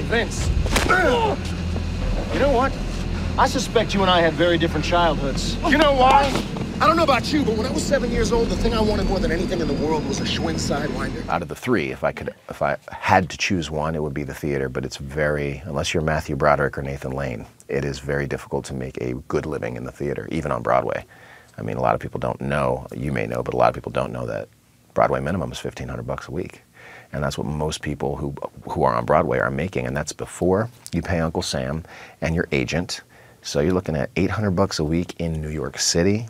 Hey, Vince. You know what? I suspect you and I had very different childhoods. You know why? I don't know about you, but when I was seven years old, the thing I wanted more than anything in the world was a Schwinn Sidewinder. Out of the three, if I could, if I had to choose one, it would be the theater. But it's very, unless you're Matthew Broderick or Nathan Lane, it is very difficult to make a good living in the theater, even on Broadway. I mean, a lot of people don't know. You may know, but a lot of people don't know that Broadway minimum is fifteen hundred bucks a week, and that's what most people who who are on Broadway are making, and that's before you pay Uncle Sam and your agent. So you're looking at eight hundred bucks a week in New York City.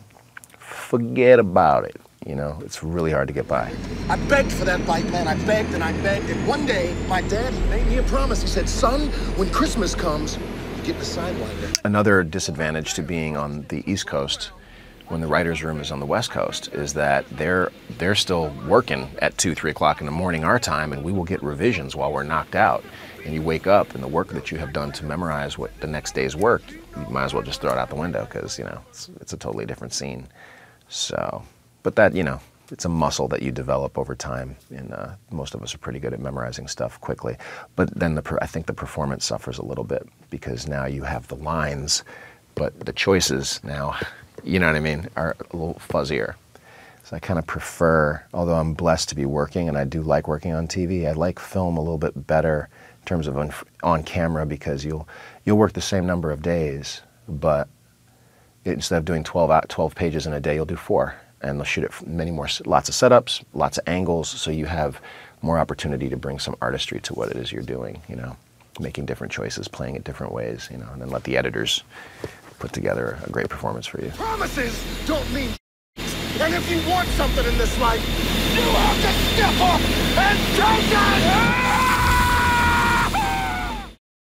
Forget about it. You know, it's really hard to get by. I begged for that bike, man. I begged and I begged. And one day, my dad made me a promise. He said, son, when Christmas comes, you get the Sidewinder. Another disadvantage to being on the East Coast when the writers' room is on the West Coast is that they're they're still working at two, three o'clock in the morning our time, and we will get revisions while we're knocked out. And you wake up, and the work that you have done to memorize what the next day's work, you might as well just throw it out the window because you know it's, it's a totally different scene. So, but that you know, it's a muscle that you develop over time, and uh, most of us are pretty good at memorizing stuff quickly. But then the I think the performance suffers a little bit because now you have the lines, but the choices now, you know what I mean, are a little fuzzier. So I kind of prefer, although I'm blessed to be working and I do like working on TV, I like film a little bit better in terms of on, on camera because you'll you'll work the same number of days, but instead of doing 12 12 pages in a day, you'll do four, and they'll shoot it many more, lots of setups, lots of angles, so you have more opportunity to bring some artistry to what it is you're doing. You know, making different choices, playing it different ways. You know, and then let the editors put together a great performance for you. Promises don't mean And if you want something in this life, you have to step up and take it!